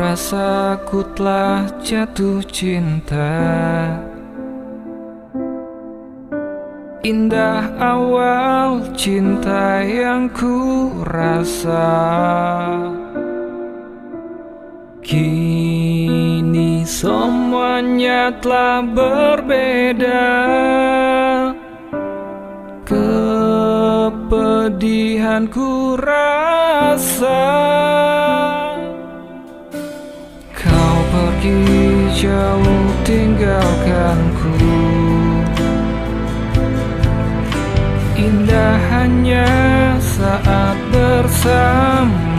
rasa ku telah jatuh cinta. Indah awal cinta yang ku rasa. Kini semuanya telah berbeda. Kepedihan ku rasa jauh tinggalkanku Indah hanya saat bersamamu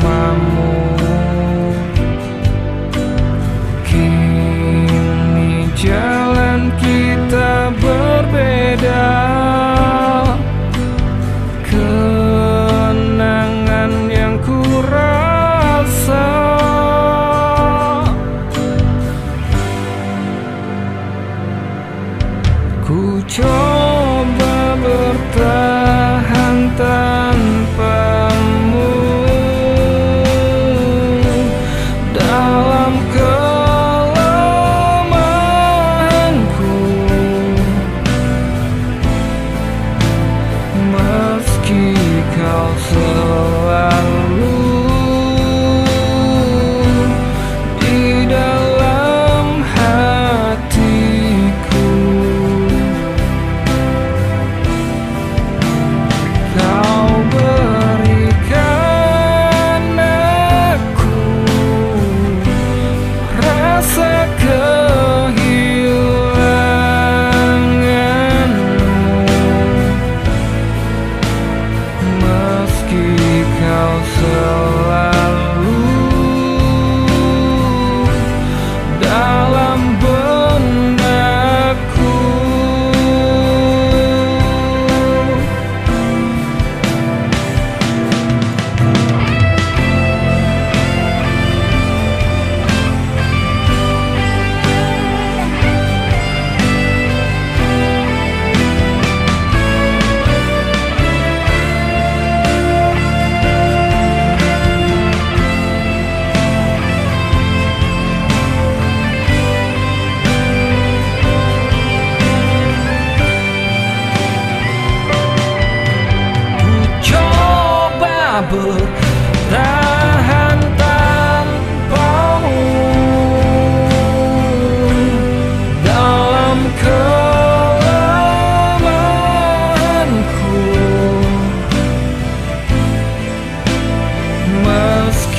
key call so I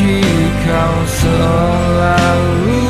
Meski selalu